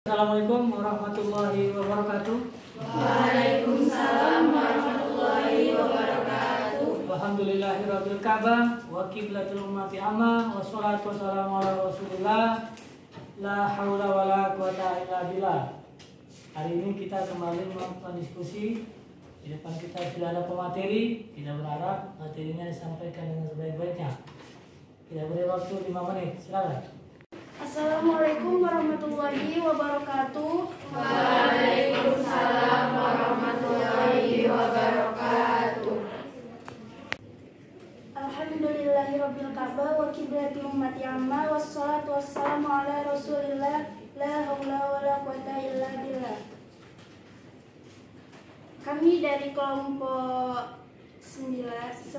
Assalamualaikum warahmatullahi wabarakatuh. Waalaikumsalam warahmatullahi wabarakatuh. Alhamdulillahirabbil ka'bah wa qiblatul ummati amma wassalatu wassalamu ala Rasulillah. La haula wala quwata illa billah. Hari ini kita kembali melakukan diskusi. Di depan kita sudah ada pemateri. Kita berharap materinya disampaikan dengan sebaik-baiknya. Kita beri waktu 5 menit. Silakan. Assalamualaikum warahmatullahi wabarakatuh. Waalaikumsalam warahmatullahi wabarakatuh. Alhamdulillahirabbil ka'bah wa qiblatil ummati amma wassalatu wassalamu ala Rasulillah la haula wala quwata illa billah. Kami dari kelompok 9 11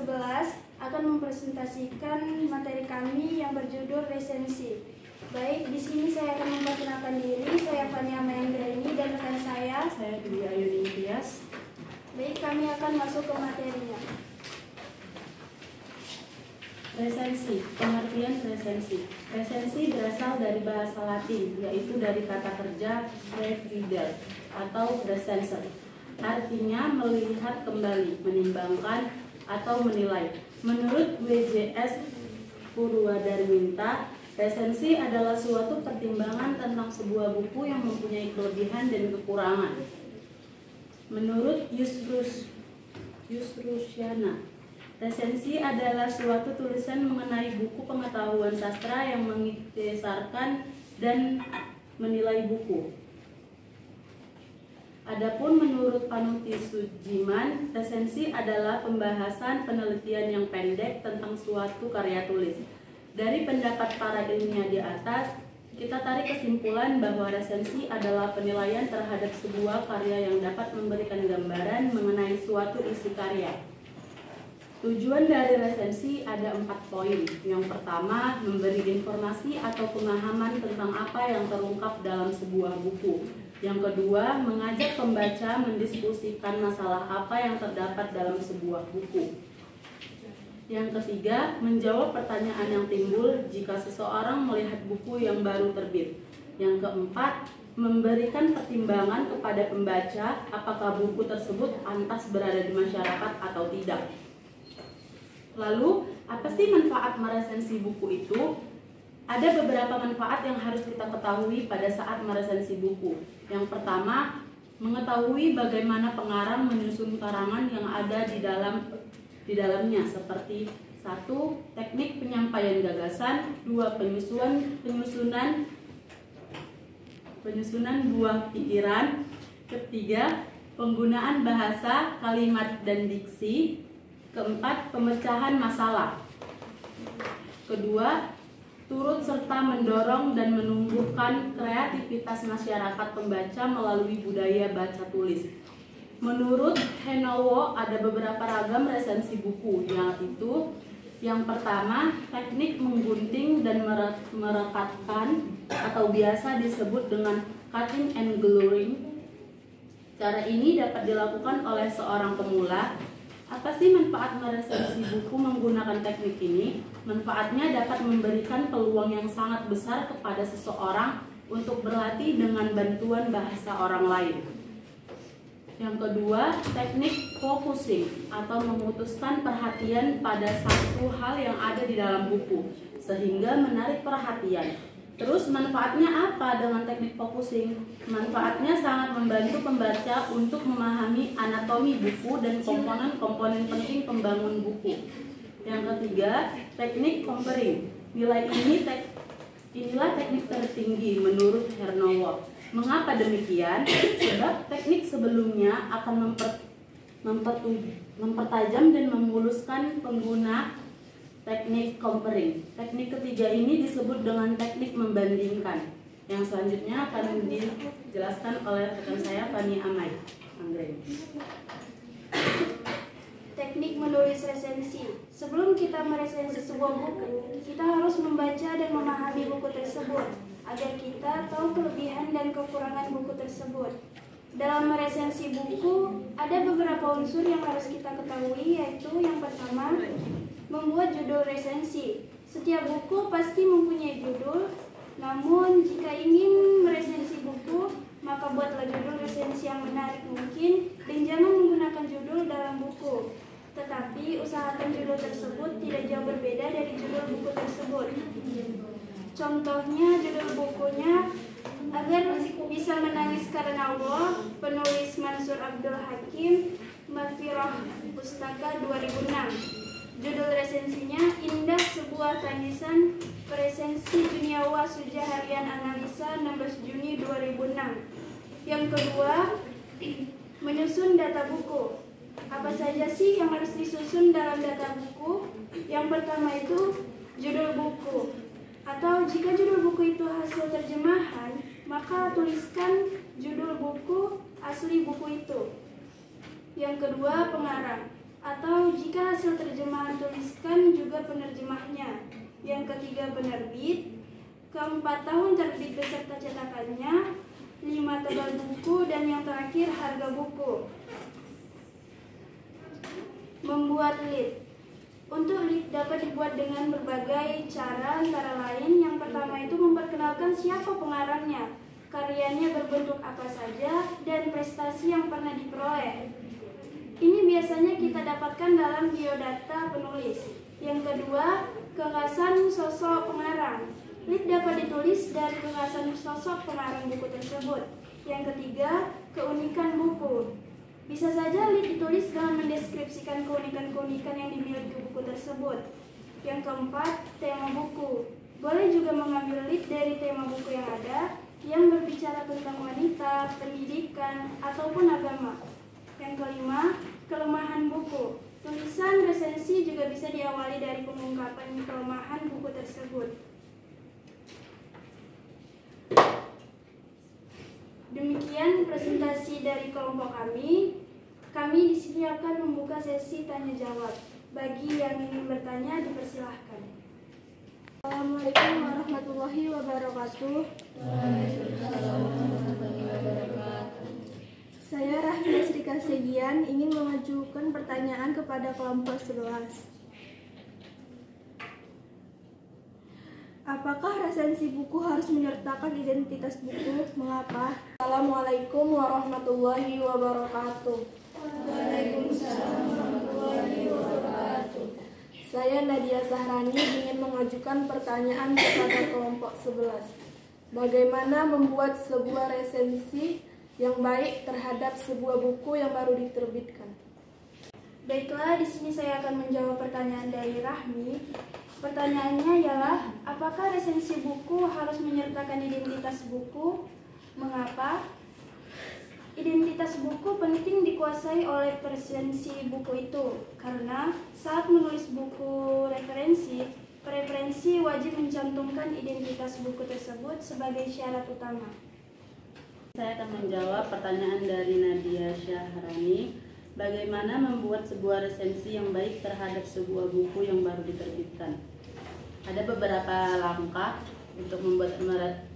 akan mempresentasikan materi kami yang berjudul resensi. Baik, di sini saya akan memperkenalkan diri. Saya Fania Mahendra ini dan rekan saya. Saya Dwi Ayuni Tias. Baik, kami akan masuk ke materinya. Resensi, pengertian resensi. Resensi berasal dari bahasa Latin, yaitu dari kata kerja revider atau resensor. Artinya melihat kembali, menimbangkan, atau menilai. Menurut WJS Purwadarminta, resensi adalah suatu pertimbangan tentang sebuah buku yang mempunyai kelebihan dan kekurangan. Menurut Yusrus Yusrusyana, resensi adalah suatu tulisan mengenai buku pengetahuan sastra yang mengisarkan dan menilai buku. Adapun menurut Panuti Sujiman, resensi adalah pembahasan penelitian yang pendek tentang suatu karya tulis. Dari pendapat para ilmiah di atas, kita tarik kesimpulan bahwa resensi adalah penilaian terhadap sebuah karya yang dapat memberikan gambaran mengenai suatu isi karya. Tujuan dari resensi ada empat poin. Yang pertama, memberi informasi atau pemahaman tentang apa yang terungkap dalam sebuah buku. Yang kedua, mengajak pembaca mendiskusikan masalah apa yang terdapat dalam sebuah buku. Yang ketiga, menjawab pertanyaan yang timbul jika seseorang melihat buku yang baru terbit. Yang keempat, memberikan pertimbangan kepada pembaca apakah buku tersebut pantas berada di masyarakat atau tidak. Lalu, apa sih manfaat meresensi buku itu? Ada beberapa manfaat yang harus kita ketahui pada saat meresensi buku. Yang pertama, mengetahui bagaimana pengarang menyusun karangan yang ada di dalam di dalamnya seperti satu teknik penyampaian gagasan, dua penyusunan penyusunan penyusunan buah pikiran, ketiga penggunaan bahasa, kalimat dan diksi, keempat pemecahan masalah, kedua turut serta mendorong dan menumbuhkan kreativitas masyarakat pembaca melalui budaya baca tulis. Menurut Henowo ada beberapa ragam resensi buku, yaitu yang pertama teknik menggunting dan merekatkan atau biasa disebut dengan cutting and gluing. Cara ini dapat dilakukan oleh seorang pemula apa sih manfaat meresensi buku menggunakan teknik ini? Manfaatnya dapat memberikan peluang yang sangat besar kepada seseorang untuk berlatih dengan bantuan bahasa orang lain. Yang kedua, teknik focusing atau memutuskan perhatian pada satu hal yang ada di dalam buku sehingga menarik perhatian. Terus manfaatnya apa dengan teknik focusing? Manfaatnya sangat membantu pembaca untuk memahami anatomi buku dan komponen-komponen penting pembangun buku. Yang ketiga, teknik comparing. Nilai ini tek, inilah teknik tertinggi menurut Hernowo. Mengapa demikian? Sebab teknik sebelumnya akan memper, mempertu, mempertajam dan memuluskan pengguna teknik comparing. Teknik ketiga ini disebut dengan teknik membandingkan. Yang selanjutnya akan dijelaskan oleh rekan saya Fani Amai. Andre. Teknik menulis resensi. Sebelum kita meresensi sebuah buku, kita harus membaca dan memahami buku tersebut agar kita tahu kelebihan dan kekurangan buku tersebut. Dalam meresensi buku, ada beberapa unsur yang harus kita ketahui yaitu yang pertama, membuat judul resensi. Setiap buku pasti mempunyai judul, namun jika ingin meresensi buku, maka buatlah judul resensi yang menarik mungkin dan jangan menggunakan judul dalam buku. Tetapi usahakan judul tersebut tidak jauh berbeda dari judul buku tersebut. Contohnya judul bukunya agar bisa menangis karena Allah, penulis Mansur Abdul Hakim, Mafirah Pustaka 2006. Judul resensinya Indah Sebuah Tangisan Presensi Juniawa Suja Harian Analisa 16 Juni 2006 Yang kedua Menyusun data buku Apa saja sih yang harus disusun dalam data buku? Yang pertama itu judul buku jika judul buku itu hasil terjemahan Maka tuliskan judul buku asli buku itu Yang kedua pengarang atau jika hasil terjemahan tuliskan juga penerjemahnya. Yang ketiga penerbit, keempat tahun terbit beserta cetakannya, lima tebal buku dan yang terakhir harga buku. Membuat lead. Untuk lead dapat dibuat dengan berbagai cara antara lain yang pertama itu memperkenalkan siapa pengarangnya, karyanya berbentuk apa saja, dan prestasi yang pernah diperoleh. Ini biasanya kita dapatkan dalam biodata penulis. Yang kedua, kekhasan sosok pengarang. Lead dapat ditulis dari kekhasan sosok pengarang buku tersebut. Yang ketiga, keunikan buku. Bisa saja lead ditulis dengan mendeskripsikan keunikan-keunikan yang dimiliki buku tersebut. Yang keempat, tema buku. Boleh juga mengambil lead dari tema buku yang ada yang berbicara tentang wanita, pendidikan, ataupun agama. Yang kelima, kelemahan buku. Tulisan resensi juga bisa diawali dari pengungkapan kelemahan buku tersebut. Demikian presentasi dari kelompok kami. Kami di sini akan membuka sesi tanya jawab. Bagi yang ingin bertanya dipersilahkan. Assalamualaikum warahmatullahi wabarakatuh. Saya Rahmi Sri Kasegian ingin mengajukan pertanyaan kepada kelompok 11. Apakah resensi buku harus menyertakan identitas buku? Mengapa? Assalamualaikum warahmatullahi wabarakatuh. Waalaikumsalam warahmatullahi wabarakatuh. Saya Nadia Sahrani ingin mengajukan pertanyaan kepada kelompok 11. Bagaimana membuat sebuah resensi yang baik terhadap sebuah buku yang baru diterbitkan. Baiklah, di sini saya akan menjawab pertanyaan dari Rahmi. Pertanyaannya ialah, apakah resensi buku harus menyertakan identitas buku? Mengapa? Identitas buku penting dikuasai oleh resensi buku itu, karena saat menulis buku referensi, preferensi wajib mencantumkan identitas buku tersebut sebagai syarat utama. Saya akan menjawab pertanyaan dari Nadia Syahrani. Bagaimana membuat sebuah resensi yang baik terhadap sebuah buku yang baru diterbitkan? Ada beberapa langkah untuk membuat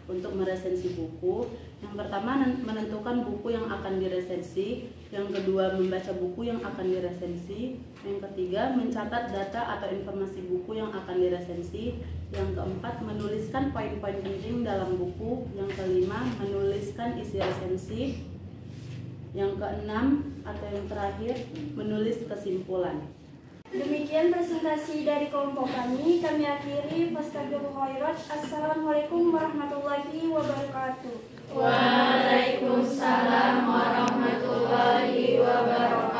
untuk meresensi buku. Yang pertama menentukan buku yang akan diresensi, yang kedua membaca buku yang akan diresensi, yang ketiga mencatat data atau informasi buku yang akan diresensi, yang keempat, menuliskan poin-poin penting dalam buku. Yang kelima, menuliskan isi resensi. Yang keenam atau yang terakhir, menulis kesimpulan. Demikian presentasi dari kelompok kami. Kami akhiri. Fastabil khairat. Assalamualaikum warahmatullahi wabarakatuh. Waalaikumsalam warahmatullahi wabarakatuh.